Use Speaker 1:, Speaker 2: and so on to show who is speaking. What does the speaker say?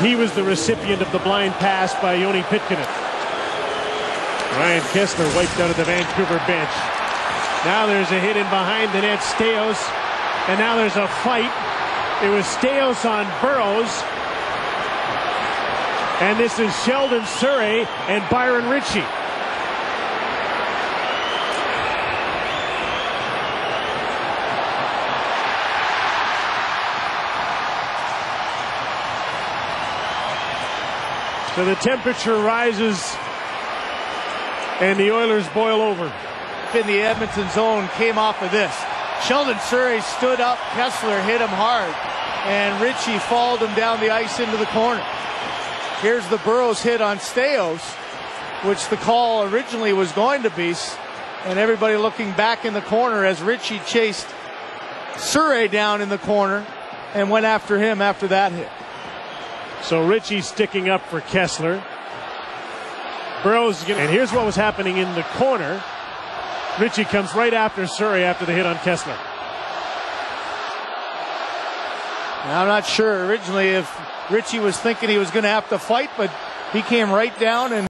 Speaker 1: he was the recipient of the blind pass by Joni Pitkanen. Ryan Kesler wiped out of the Vancouver bench. Now there's a hit in behind the net, Staios. And now there's a fight. It was Staios on Burrows. And this is Sheldon Souray and Byron Ritchie. So the temperature rises and the Oilers boil over.
Speaker 2: In the Edmonton zone came off of this. Sheldon Souray stood up. Kesler hit him hard. And Ritchie followed him down the ice into the corner. Here's the Burrows hit on Staios, which the call originally was going to be. And everybody looking back in the corner as Ritchie chased Souray down in the corner and went after him after that hit.
Speaker 1: So Ritchie sticking up for Kesler. Burrows, and here's what was happening in the corner. Ritchie comes right after Souray after the hit on Kesler.
Speaker 2: Now, I'm not sure originally if Ritchie was thinking he was going to have to fight, but he came right down and